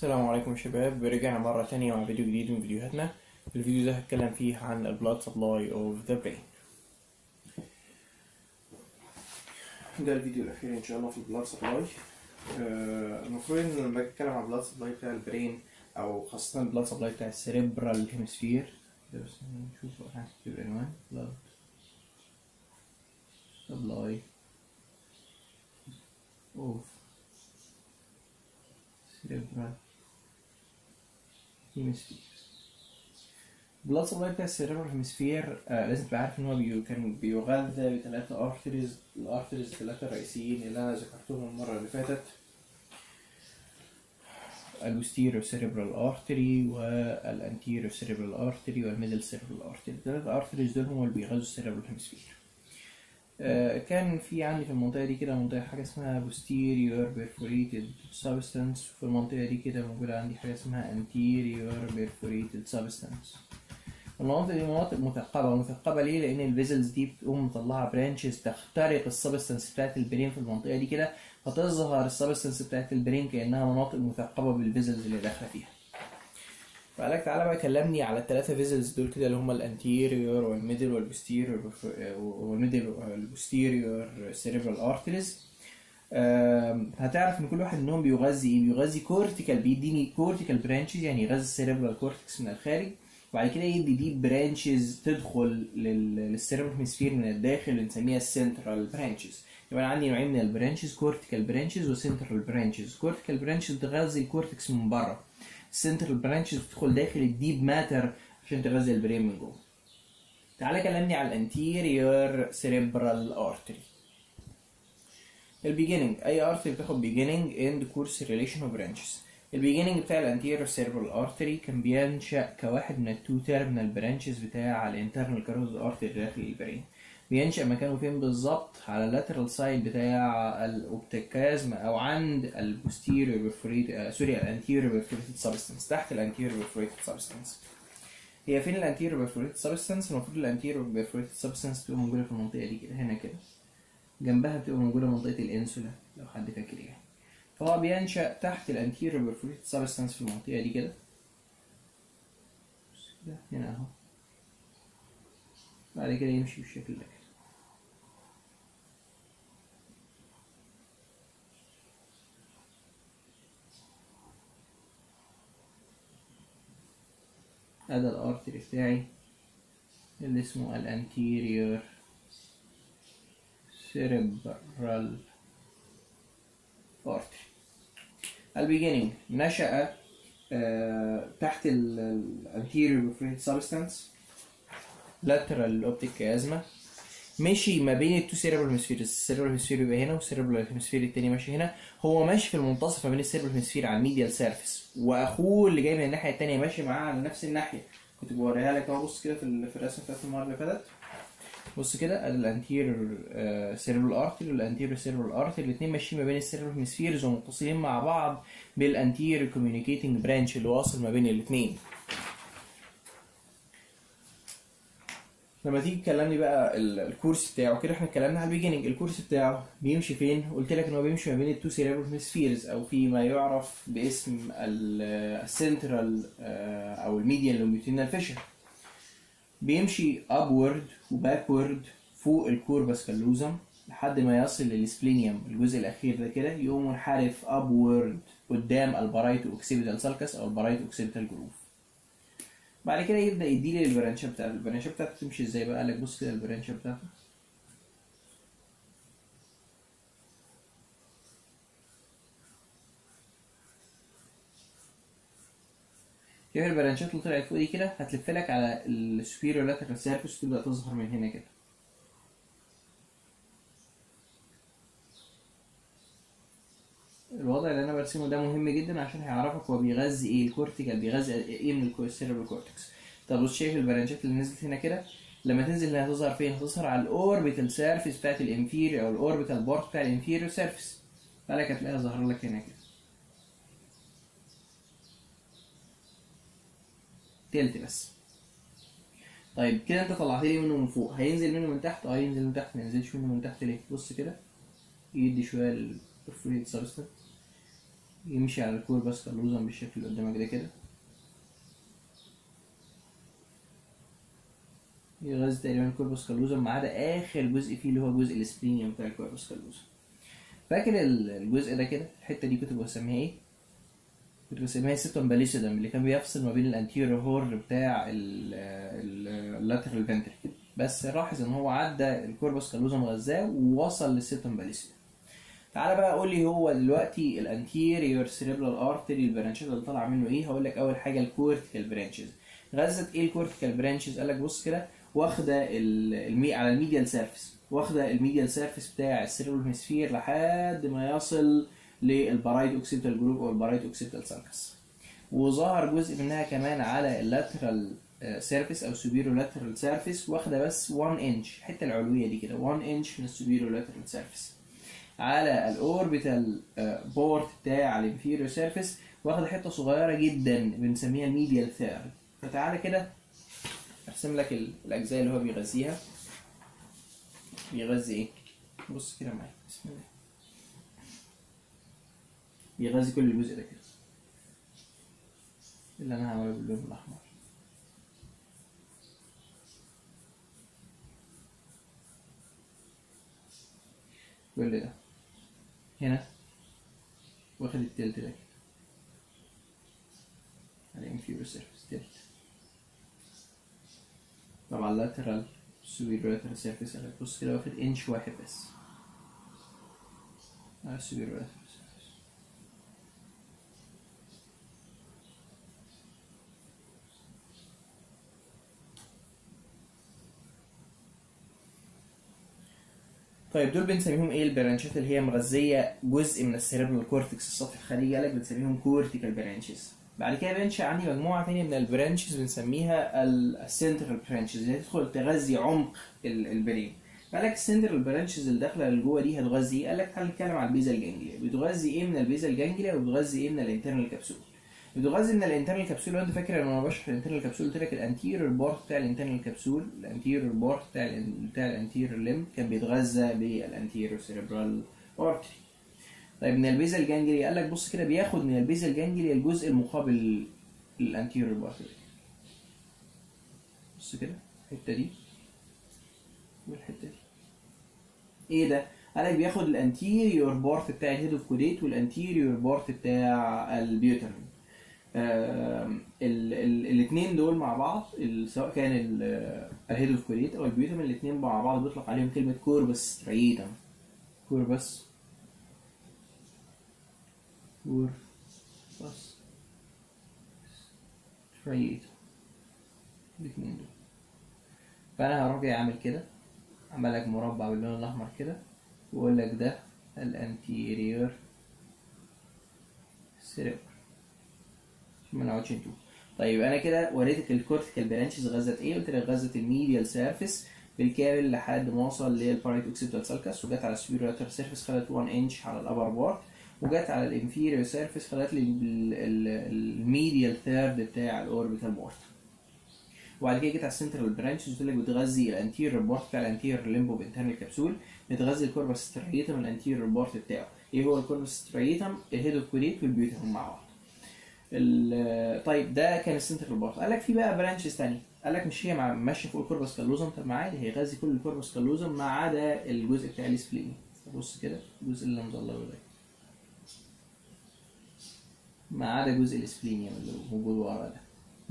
السلام عليكم شباب. رجعنا مرة تانية مع فيديو جديد من فيديوهاتنا. الفيديو ده هتكلم فيه عن blood supply of the brain. ده الفيديو الأخير إن شاء الله في blood supply. آه، المفروض إن لما باجي أتكلم عن blood supply بتاع ال brain أو خاصة blood supply بتاع ال cerebral hemisphere بس نشوف هنكتب العنوان blood supply of cerebral hemisphere supply بتاع ال cerebral hemisphere آه لازم تبقى عارف إن هو بي... كان بيغذى بثلاثة arteries ال arteries الثلاثة الرئيسيين اللي أنا ذكرتهم المرة اللي فاتت. ال posterior cerebral artery وال anterior cerebral artery وال middle cerebral artery الثلاثة arteries دول هم اللي بيغذوا ال cerebral hemisphere كان في عندي في المنطقة دي كده منطقة حاجة اسمها posterior perforated substance. في المنطقة دي كده موجودة عندي حاجة اسمها anterior perforated substance. المناطق دي مناطق مثقبة مثقبة ليه؟ لأن ال vessels دي بتقوم مطلعة branches تخترق ال substance بتاعت ال brain في المنطقة دي كده فتظهر ال substance بتاعت ال brain كأنها مناطق مثقبة بال vessels اللي داخلة فيها. فقالك تعالى بقى كلمني على الثلاثة vessels دول كده اللي هما ال anterior وال middle وال posterior وال middle وال posterior cerebral arteries. هتعرف إن كل واحد منهم بيغذي إيه بيغذي cortical بيديني cortical branches يعني يغذي ال cerebral cortex من الخارج. وبعد كده يدي دي branches تدخل لل cerebral hemisphere من الداخل بنسميها ال central branches يبقى أنا عندي نوعين من ال branches cortical branches و central branches cortical branches بتغذي ال cortex من بره. ال central branches بتدخل داخل ال deep matter عشان تغذي ال brain من جوه تعالى كلمني على ال anterior cerebral artery ال beginning أي artery بتاخد beginning and course relation of branches ال beginning بتاع ال anterior cerebral artery كان بينشأ كواحد من ال two terminal branches بتاع ال internal carotid artery داخل ال brain بينشأ مكانه فين بالظبط؟ على ال lateral side بتاع ال optic chiasm أو عند ال posterior perforate sorry ال anterior perforated substance تحت ال anterior perforated substance هي فين ال anterior perforated substance المفروض ال anterior perforated substance تبقى موجودة في المنطقة دي كده هنا كده. جنبها بتبقى موجودة منطقة ال insula لو حد فاكر يعني. فهو بينشأ تحت ال anterior perforated substance في المنطقة دي كده. كده هنا أهو. بعد كده يمشي بالشكل ده. هذا ال artery بتاعي اللي اسمه ال anterior cerebral artery ال beginning نشأ آه تحت ال anterior substance lateral optic chiasma مشي ما بين ال two cerebral hemisphere ال cerebral hemisphere يبقى هنا وال cerebral hemisphere التاني ماشي هنا. هو ماشي في المنتصف ما بين ال cerebral hemisphere على ال medial surface. وأخوه اللي جاي من الناحية التانية ماشي معاه على نفس الناحية. كنت بوريها لك أهو بص كده في ال- في الرسمة بتاعت المرة اللي فاتت. بص كده ادي ال anterior cerebral artery وال anterior cerebral artery الاثنين ماشيين ما بين ال cerebral hemispheres ومتصلين مع بعض بال anterior communicating branch اللي واصل ما بين الاثنين لما تيجي تكلمني بقى ال- ال course بتاعه كده إحنا اتكلمنا على ال beginning ال course بتاعه بيمشي فين؟ قلت لك إن هو بيمشي ما بين ال two cerebral hemispheres أو في ما يعرف باسم السنترال أو ال median longitudinal fissure بيمشي upward و backward فوق ال corpus callosum لحد ما يصل لل splenium الجزء الأخير ده كده يقوم منحرف upward قدام ال parieto-occipital sulcus أو ال parieto-occipital groove. بعد كده يبدأ يديلي البرانشة بتاعته. البرانشة بتاعته تمشي إزاي بقى؟ قالك بص كده البرانشة بتاعته. شايف البرانشات اللي طلعت فوق دي كده هتلف لك على ال superior lateral surface وتبدا تظهر من هنا كده. الوضع اللي أنا برسمه ده مهم جدا عشان هيعرفك هو بيغذي إيه ال cortical بيغذي إيه من ال cerebral cortex طب بص شايف البرانشات اللي نزلت هنا كده؟ لما تنزل هتظهر فين؟ هتظهر على ال orbital surface بتاعت ال inferior أو ال orbital part بتاع ال inferior surface بالك هتلاقيها ظاهره لك هنا كده. تلت بس. طيب كده أنت طلعت لي منه من فوق. هينزل منه من تحت؟ آه ينزل من تحت ما ينزلش منه من تحت ليه؟ بص كده. يدي شوية ال perforated substance يمشي على ال corpus callosum بالشكل اللي قدامك ده كده. يغذي تقريبا ال corpus callosum ما عدا آخر جزء فيه اللي هو جزء ال splenium بتاع ال corpus callosum فاكر ال- الجزء ده كده؟ الحتة دي كنت بسميها إيه؟ كنت بسميها septum pellucidum اللي كان بيفصل ما بين ال anterior horn بتاع ال lateral ventricle بس لاحظ ان هو عدى ال corpus callosum غذاه ووصل لل septum pellucidum تعالى بقى قول لي هو دلوقتي ال anterior cerebral artery البرانشات اللي طالعة منه إيه؟ هقول لك أول حاجة ال cortical branches غزت إيه ال cortical branches قال لك بص كده واخدة ال- المي على ال medial surface واخدة ال medial surface بتاع ال cerebral hemisphere لحد ما يصل لل parieto-occipital groove أو ال parieto-occipital sulcus وظهر جزء منها كمان على ال lateral surface أو supero-lateral surface واخدة بس 1 انش الحته العلوية دي كده 1 انش من ال supero-lateral surface على ال orbital part بتاع ال inferior surface واخد حتة صغيرة جدا بنسميها ال medial third فتعالى كده أرسم لك ال- الأجزاء اللي هو بيغذيها. بيغذي إيه؟ بص كده معايا بسم الله. بيغذي كل الجزء ده كده. اللي أنا هعمله باللون الأحمر. كل ده. هنا واخد التلت ده على inferior surface تلت طبعا lateral superior lateral surface أنا بص كده واخد انش واحد بس على superior lateral surface طيب دول بنسميهم إيه؟ البرانشات اللي هي مغذية جزء من ال cerebral cortex السطح الخارجي. قالك بنسميهم cortical branches بعد كده بنشا عندي مجموعة ثانية من ال branches بنسميها ال central branches اللي تدخل تغذي عمق ال- brain. قال لك ال central branches اللي داخلة لجوه دي هتغذي إيه؟ قال لك تعالى نتكلم على ال basal ganglia بتغذي إيه من ال basal ganglia وبتغذي إيه من ال internal capsule بتغذي من ال internal capsule. لو انت فاكر أنا بشرح ال internal capsule قلت لك ال anterior part بتاع ال internal capsule ال anterior part بتاع بتاع ال anterior limb كان بيتغذى بال anterior cerebral artery. طيب من ال basal ganglia قال لك بص كده بياخد من ال basal ganglia الجزء المقابل لل anterior part. بص كده الحتة دي والحتة دي. إيه ده؟ قال لك بياخد ال anterior part بتاع ال head of caudate وال anterior part بتاع ال putamen الاثنين دول مع بعض سواء كان ال head of caudate أو ال putamen الاثنين مع بعض بيطلق عليهم كلمة corpus striatum corpus. corpus striatum الاثنين دول. فأنا هروح جاي اعمل كده. اعمل لك مربع باللون الأحمر كده. وأقول لك ده ال anterior cerebral ما نقعدش نتوه طيب أنا كده وريتك ال cortical branches غزت إيه؟ قلت لك غزت ال medial surface بالكامل لحد ما وصل لل parieto-occipital sulcus وجت على ال superior lateral surface خدت 1 انش على ال upper part وجت على ال inferior surface خدت لي ال medial third بتاع ال orbital part وبعد كده جيت على ال central branches قلت لك بتغذي ال anterior part بتاع ال anterior limb of internal capsule بتغذي ال corpus striatum ال anterior part بتاعه. إيه هو ال corpus striatum ال head of caudate وال putamen مع بعض. طيب ده كان ال central part قال لك في بقى branches تانية. قال لك مش هي مع- ماشية فوق ال corpus callosum طب ما عادي هيغذي كل ال corpus callosum ما عدا الجزء بتاع ال splenium بص كده الجزء اللي مظلله ده ما عدا جزء ال splenium اللي موجود ورا ده.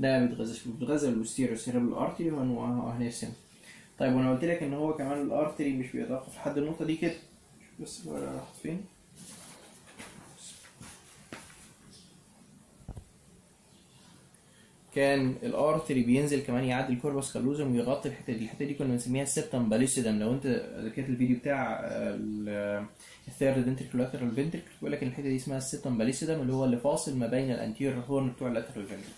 ده ما بيتغذاش بيتغذى بال posterior cerebral artery وهنرسم طيب وأنا قلت لك إن هو كمان ال artery مش بيتوقف لحد النقطة دي كده. بس فين. كان ال artery بينزل كمان يعدي ال corpus callosum ويغطي الحتة دي. الحتة دي كنا بنسميها ال septum pellucidum لو انت ذاكرت الفيديو بتاع ال third ventricle و lateral ventricle بيقول لك الحتة دي اسمها ال septum pellucidum اللي هو اللي فاصل ما بين ال anterior horn بتوع ال lateral ventricle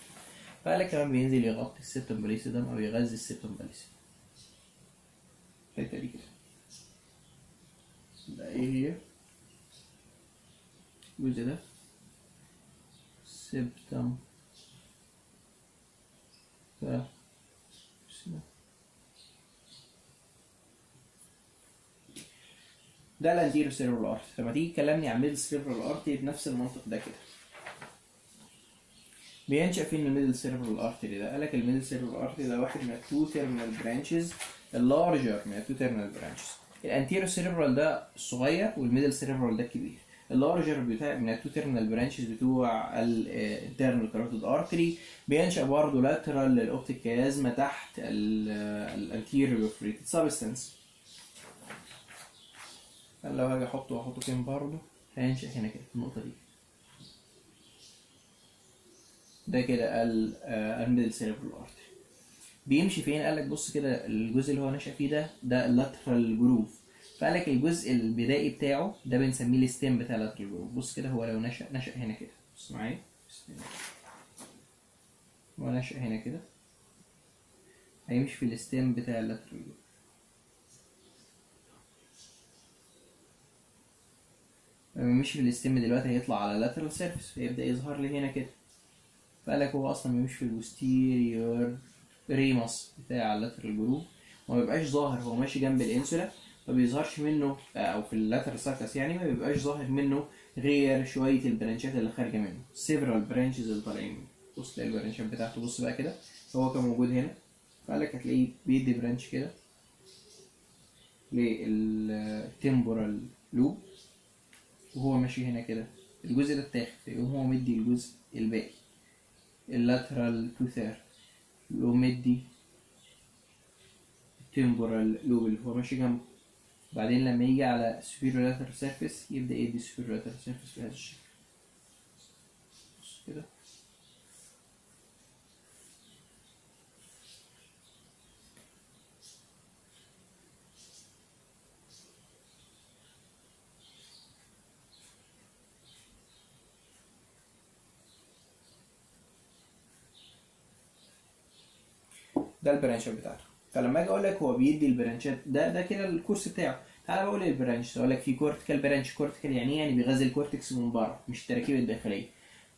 فقال لك كمان بينزل يغطي ال septum pellucidum أو يغذي ال septum pellucidum الحتة دي كده. ده إيه هي؟ الجزء ده؟ septum ف ده ال anterior cerebral artery فلما تيجي تكلمني عن middle cerebral artery بنفس المنطق ده كده. بينشأ فين ال middle cerebral artery ده؟ قالك ال middle cerebral artery ده واحد من ال two terminal branches ال larger من ال two terminal branches. ال anterior cerebral ده الصغير وال middle cerebral ده الكبير ال larger بتاع من ال two terminal branches بتوع ال internal carotid artery بينشأ برضه lateral لل optic chiasma تحت ال anterior perforated substance لو هاجي أحطه واحطه فين برضه؟ هينشأ هنا كده في النقطة دي. ده كده ال middle cerebral artery بيمشي فين؟ قال لك بص كده الجزء اللي هو نشأ فيه ده ده ال lateral groove فقال لك الجزء البدائي بتاعه ده بنسميه ال stem بتاع ال lateral groove بص كده هو لو نشأ نشأ هنا كده. بص معايا. هو نشأ هنا كده. هيمشي في ال stem بتاع ال lateral groove لما يمشي في ال stem دلوقتي هيطلع على lateral surface فيبدأ يظهر لي هنا كده. فقالك هو أصلا بيمشي في ال posterior ramus بتاع ال lateral groove وما بيبقاش ظاهر هو ماشي جنب ال insula ما بيظهرش منه أو في ال lateral sulcus يعني ما بيبقاش ظاهر منه غير شوية البرانشات اللي خارجة منه. several branches اللي طالعين. منه بص تلاقي البرانشات بتاعته. بص بقى كده. هو كان موجود هنا. فقالك هتلاقيه بيدي branch كده لل temporal lobe وهو ماشي هنا كده. الجزء ده اتاخد فيقوم هو مدي الجزء الباقي. ال lateral two third يقوم مدي ال temporal lobe اللي هو ماشي جنبه. بعدين لما يجي على superior lateral surface يبدأ يدي superior lateral surface بهذا الشكل. كده. ده البرانشات بتاعته. فلما أجي أقول لك هو بيدي البرانشات ده ده كده ال course بتاعه. تعالى بقول ال branch. أقول لك في cortical branch. cortical يعني إيه؟ يعني بيغذي ال cortex من بره مش التراكيب الداخليه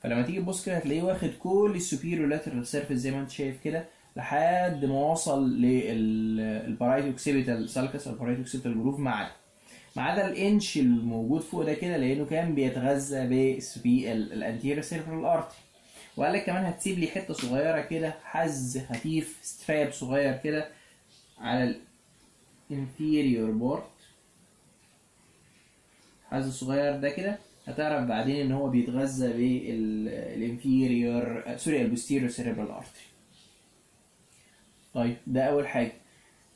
فلما تيجي تبص كده هتلاقيه واخد كل ال superior lateral surface زي ما انت شايف كده لحد ما وصل لل parieto-occipital sulcus أو ال parieto-occipital groove ما عدا ما عدا الإنش الموجود فوق ده كده لأنه كان بيتغذى بال anterior cerebral artery وقال لك كمان هتسيب لي حتة صغيرة كده حز خفيف strip صغير كده على ال inferior border الحز الصغير ده كده هتعرف بعدين إن هو بيتغذى بال inferior sorry ال posterior cerebral artery طيب ده أول حاجة.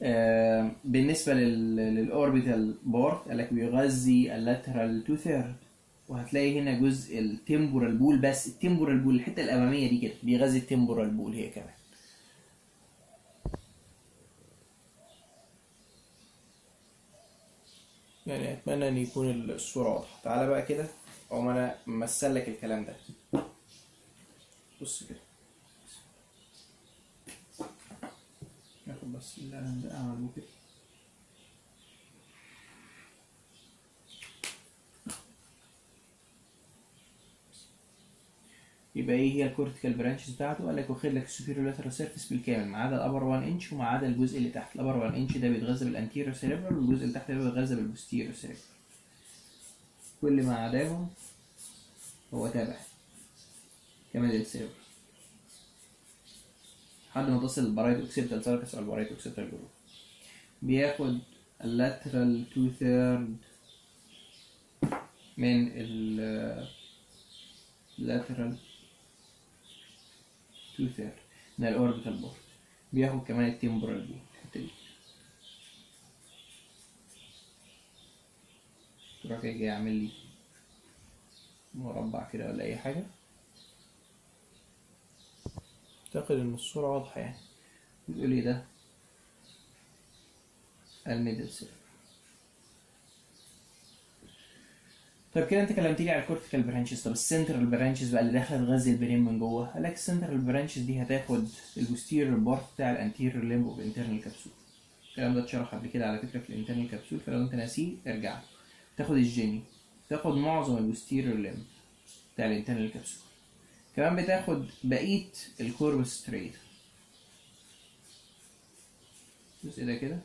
آه بالنسبة لل orbital part قال لك بيغذي ال lateral two third وهتلاقي هنا جزء ال temporal pole بس ال temporal pole الحتة الأمامية دي كده بيغذي ال temporal pole هي كمان. يعني أتمنى إن يكون الصورة واضحة. تعالى بقى كده أقوم أنا ممثل لك الكلام ده. بص كده. ناخد بس القلم ده اعمله كده يبقى إيه هي ال cortical branches بتاعته؟ قال لك واخد لك ال superior lateral surface بالكامل ما عدا ال upper 1 انش وما عدا الجزء اللي تحت. ال upper 1 انش ده بيتغذى بال anterior cerebral والجزء اللي تحت ده بيتغذى بال posterior cerebral كل ما عداهم هو تابع كمان ال cerebral لحد ما تصل ال parieto-occipital sulcus أو ال parieto-occipital groove بياخد ال lateral two third من ال lateral two third ده ال orbital part بياخد كمان ال temporal pole الحتة دي. تروح جاي عامل لي مربع كده ولا أي حاجة. أعتقد إن الصورة واضحة يعني. بيقول لي ده ال middle cerebral. طيب كده انت كلمتني على ال cortical branches طب ال central branches بقى اللي داخله تغذي ال brain من جوه قال لك ال central branches دي هتاخد ال posterior part بتاع ال anterior limb of internal capsule الكلام ده اتشرح قبل كده على فكرة في ال internal capsule فلو انت ناسيه ارجع. تاخد ال genu تاخد معظم ال posterior limb بتاع ال internal capsule كمان بتاخد بقية ال corpus striatum الجزء ده كده؟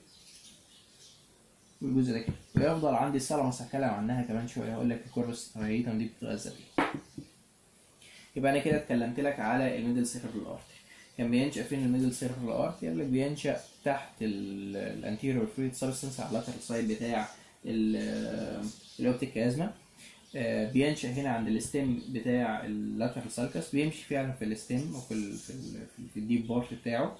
والجزء ده كده. ويفضل عندي ال thalamus هتكلم عنها كمان شوية. هقول لك ال corpus striatum دي بتتغذى بيه يبقى أنا كده اتكلمت لك على ال middle cerebral artery كان بينشأ فين ال middle cerebral artery قال لك بينشأ تحت ال anterior perforated substance على ال lateral side بتاع ال optic chiasma بينشأ هنا عند ال stem بتاع ال lateral sulcus بيمشي فعلا في ال stem وفي في, في ال deep part بتاعه.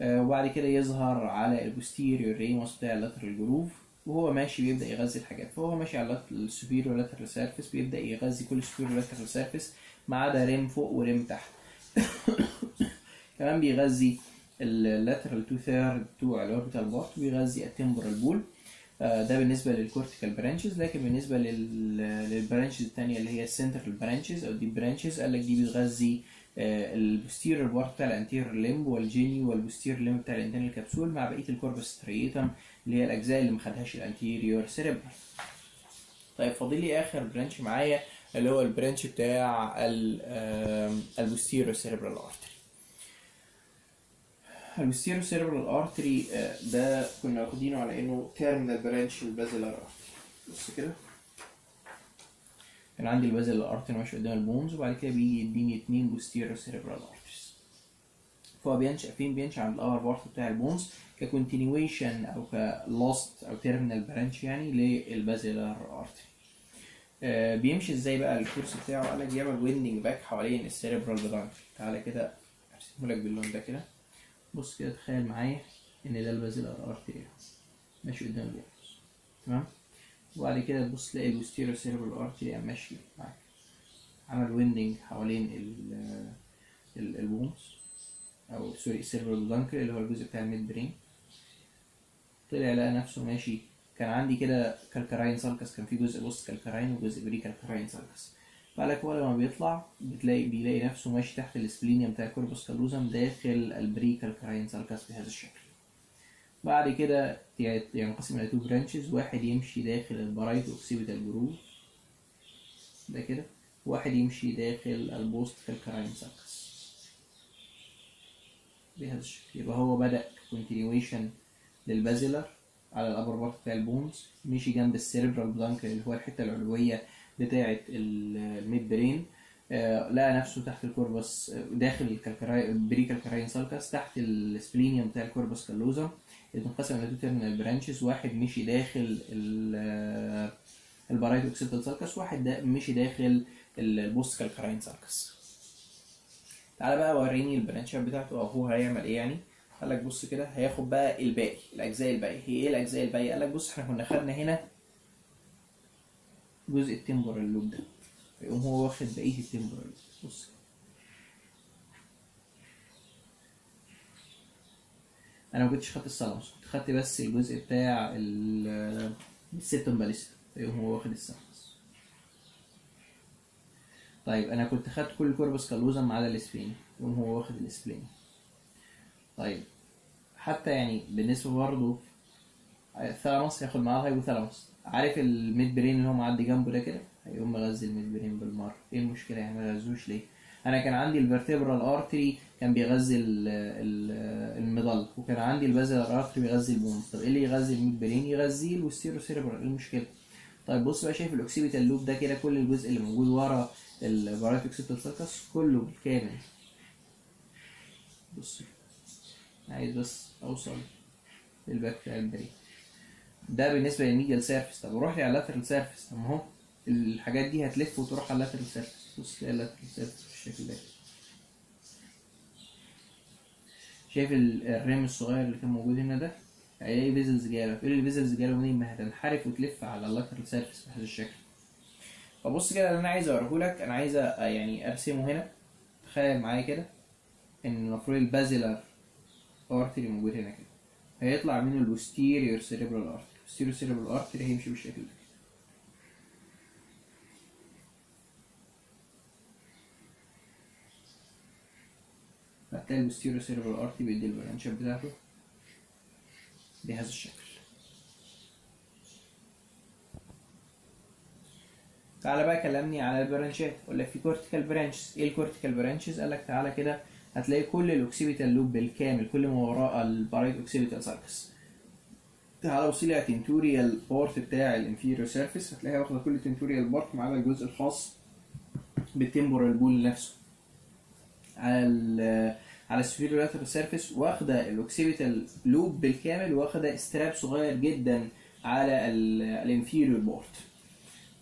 آه، وبعد كده يظهر على ال posterior ramus بتاع ال lateral groove وهو ماشي بيبدأ يغذي الحاجات. فهو ماشي على ال superior lateral surface بيبدأ يغذي كل ال superior lateral surface ما عدا rim فوق و rim تحت. كمان بيغذي ال lateral two third بتوع ال orbital part وبيغذي ال temporal pole ده بالنسبة لل cortical branches لكن بالنسبة لل branches الثانية اللي هي ال central branches أو deep branches قال لك دي بتغذي ال posterior part بتاع ال anterior limb وال genu وال posterior limb بتاع ال internal capsule مع بقية ال corpus striatum اللي هي الأجزاء اللي ما خدهاش ال anterior cerebral طيب فاضل لي آخر branch معايا اللي هو ال branch بتاع ال posterior cerebral artery. ال posterior cerebral artery ده كنا واخدينه على إنه terminal branch ال basilar artery. بص كده. كان عندي ال basilar artery ماشي قدام ال pons وبعد كده بيجي يديني اتنين posterior cerebral arteries فهو بينشأ فين بينشأ عند ال upper part بتاع ال pons ك continuation أو ك last أو terminal branch يعني لل basilar artery آه بيمشي إزاي بقى ال course بتاعه؟ قال لك بيعمل winding back حوالين ال cerebral peduncle تعالى كده أرسمه لك باللون ده كده. بص كده تخيل معايا إن ده ال basilar artery ماشي قدام ال pons. تمام؟ وبعد كده تبص تلاقي ال posterior cerebral artery قام ماشي معاك عمل winding حوالين ال ال ال pons أو sorry ال cerebral peduncle اللي هو الجزء بتاع ال midbrain. طلع لقى نفسه ماشي. كان عندي كده calcarine sulcus كان في جزء post calcarine وجزء pre calcarine sulcus. فقال لك هو لما بيطلع بتلاقي بيلاقي نفسه ماشي تحت ال splenium بتاع ال corpus callosum داخل ال pre calcarine sulcus بهذا الشكل. بعد كده ينقسم إلى two branches واحد يمشي داخل ال parieto-occipital groove ده كده. واحد يمشي داخل ال post calcarine sulcus بهذا الشكل. يبقى هو بدأ continuation لل basilar على ال upper part بتاع ال pons. مشي جنب ال cerebral peduncle اللي هو الحتة العلوية بتاعه ال midbrain لقى نفسه تحت ال corpus داخل ال calcarine pre calcarine sulcus تحت ال splenium بتاع ال corpus callosum بتنقسم إلى two terminal branches واحد مشي داخل ال parieto-occipital sulcus واحد دا مشي داخل ال post calcarine sulcus تعالى بقى وريني ال branch ات بتاعته أو هو هيعمل إيه يعني. قال لك بص كده هياخد بقى الباقي الأجزاء الباقيه هي إيه الأجزاء الباقيه قال لك بص إحنا كنا خدنا هنا جزء ال temporal lobe ده. فيقوم هو واخد بقية ال temporal بص. أنا ما كنتش خدت ال thalamus كنت خدت بس الجزء بتاع ال septum pellucidum فيقوم هو واخد ال thalamus طيب أنا كنت خدت كل corpus callosum ما عدا ال splenium يقوم هو واخد ال splenium طيب حتى يعني بالنسبة برضه ال thalamus هياخد معاه ال hypothalamus عارف ال midbrain اللي هو معدي جنبه ده كده؟ هيقوم مغذي ال midbrain بالمرة. إيه المشكلة؟ يعني ما غذوش ليه؟ أنا كان عندي ال vertebral artery كان بيغذي ال medulla وكان عندي ال basilar artery بيغذي ال pons طب إيه اللي يغذي ال midbrain يغذيه ال posterior cerebral إيه المشكلة؟ طيب بص بقى شايف ال occipital lobe ده كده كل الجزء اللي موجود ورا ال parieto-occipital sulcus كله بالكامل. بص عايز بس أوصل لل back بتاع ال brain ده بالنسبة لل medial surface طب روح لي على ال lateral surface طب ما هو الحاجات دي هتلف وتروح على ال lateral surface بص تلاقي ال lateral surface بالشكل ده. شايف ال rim الصغير اللي كان موجود هنا ده؟ هيلاقي vessels جاية تقول لي ال vessels جاية منين ما هتنحرف وتلف على ال lateral surface بهذا الشكل. فبص كده اللي أنا عايز اوريه لك أنا عايز يعني أرسمه هنا. تخيل معايا كده إن المفروض ال basilar artery موجود هنا كده. هيطلع منه ال posterior cerebral artery ال posterior cerebral artery هيمشي بالشكل ده. هتلاقي ال posterior cerebral artery بيدي ال branch ات بتاعته بهذا الشكل. تعالى بقى كلمني على ال branch ات أقول لك في cortical branches إيه ال cortical branches قال لك تعالى كده هتلاقي كل ال occipital lobe بالكامل كل ما وراء ال parieto-occipital sulcus تعالى بص لي على ال tentorial part بتاع ال inferior surface هتلاقيها واخدة كل ال tentorial part ما عدا الجزء الخاص بال temporal pole نفسه. على على ال superior lateral surface واخدة ال occipital lobe بالكامل واخدة strip صغير جدا على ال inferior border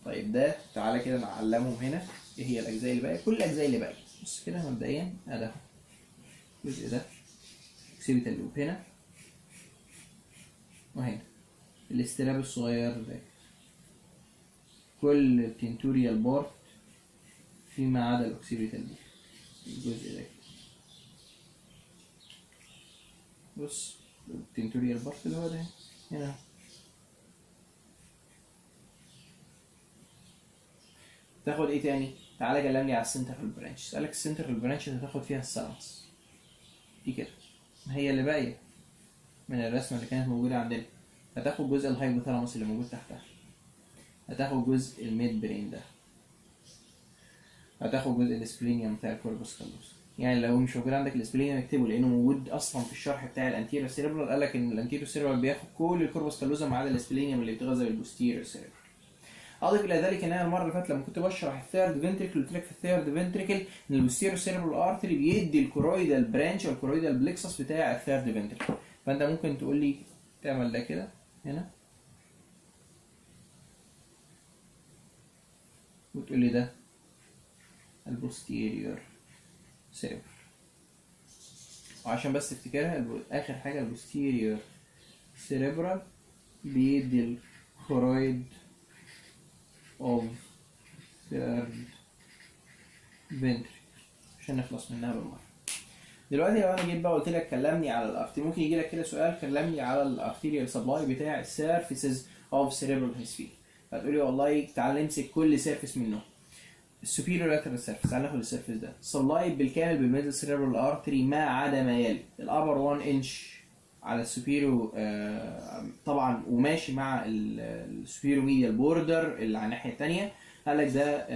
طيب ده تعالى كده نعلمهم هنا. إيه هي الأجزاء اللي باقية؟ كل الأجزاء اللي باقية. بص كده مبدئيا ادي الجزء ده. occipital lobe هنا. وهنا. ال strip الصغير ده. كل ال tentorial part فيما عدا ال occipital lobe الجزء ده. بص ال tentorial part اللي هو ده هنا. تاخد إيه تاني؟ تعالى كلمني على ال central branch سألك ال central branch اللي هتاخد فيها ال thalamus دي كده. هي اللي باقية؟ من الرسمة اللي كانت موجودة عندنا. هتاخد جزء ال hypothalamus اللي موجود تحتها. هتاخد جزء ال midbrain ده. هتاخد جزء ال splenium بتاع ال corpus callosum يعني لو مش موجود عندك ال splenium اكتبه لأنه موجود أصلا في الشرح بتاع ال anterior cerebral قال لك إن ال anterior cerebral بياخد كل ال corpus callosum ما عدا ال splenium اللي بيتغذى بال posterior cerebral أضيف إلى ذلك إن أنا المرة اللي فاتت لما كنت بشرح ال third ventricle قلت لك في ال third ventricle إن ال posterior cerebral artery بيدي ال choroidal branch أو ال choroidal plexus بتاع ال third ventricle فأنت ممكن تقول لي تعمل ده كده هنا؟ وتقول لي ده posterior cerebral وعشان بس تفتكرها البو- آخر حاجة ال posterior cerebral بيدي ال choroid of third ventricle. عشان نخلص منها بالمرة. دلوقتي لو أنا جيت بقى قلت لك كلمني على ال arte- ممكن يجي لك كده سؤال كلمني على ال arterial supply بتاع ال surfaces of cerebral hemisphere فتقولي والله تعال نمسك كل surface منهم. ال superior lateral surface تعال ناخد ال surface ده. supply بالكامل بال middle cerebral artery ما عدا ما يلي. ال upper 1 انش على ال supero- آه، طبعا وماشي مع ال superomedial border اللي على الناحية الثانية قال لك ده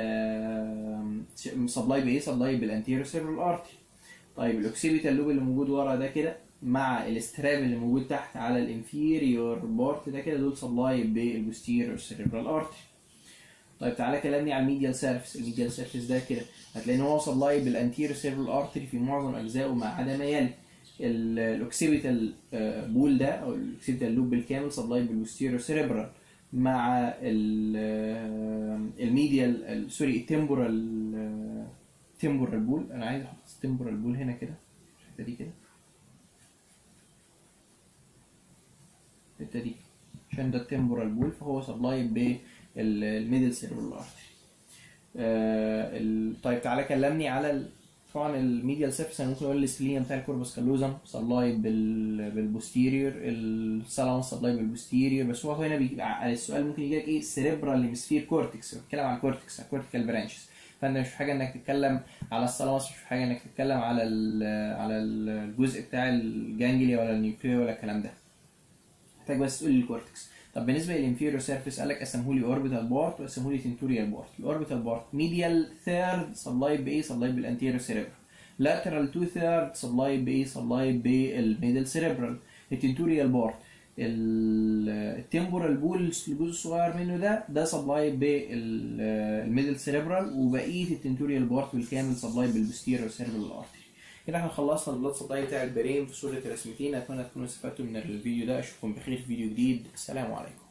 supply بإيه؟ supply بال anterior cerebral artery طيب ال occipital lobe اللي موجود ورا ده كده مع ال strip اللي موجود تحت على ال inferior part ده كده دول supply بال posterior cerebral artery طيب تعالى كلمني على ال medial surface ال medial surface ده كده. هتلاقي ان هو supply بال anterior cerebral artery في معظم أجزائه ما عدا ما يلي. ال- ال occipital آه، pole ده أو ال occipital lobe بالكامل supply بال posterior cerebral مع آه، ال medial ال- sorry ال temporal temporal pole. أنا عايز أحط temporal pole هنا كده. الحتة دي كده. الحتة دي. عشان ده ال temporal pole فهو supply بال middle cerebral artery آه، ال- طيب تعالى كلمني على. طبعا ال medial surface ممكن أقول السبلينيوم بتاع الكوربس كالوزم بال بالبوستيريور السالاموس سبلاي بالبوستيريور بس هو هنا السؤال ممكن يجي لك إيه؟ cerebral hemisphere cortex بتكلم عن ال cortex ال cortical branches فأنت مش في حاجة إنك تتكلم على ال thalamus مش في حاجة إنك تتكلم على على الجزء بتاع ال ganglia ولا ال nuclei ولا الكلام ده. محتاج بس تقول ال cortex طب بالنسبة لل inferior surface قال لك قسمه لي orbital part وقسمه لي tentorial part ال orbital part medial third supply بايه supply بال anterior cerebral lateral two third supply بايه supply بال middle cerebral ال tentorial part ال temporal pole الجزء الصغير منه ده ده supply بال middle cerebral وبقية ال tentorial part بالكامل supply بال posterior cerebral artery كده إحنا خلصنا ال blood supply بتاع ال brain في صورة رسمتين. أتمنى تكونوا استفدتوا من الفيديو ده. أشوفكم بخير في فيديو جديد. السلام عليكم.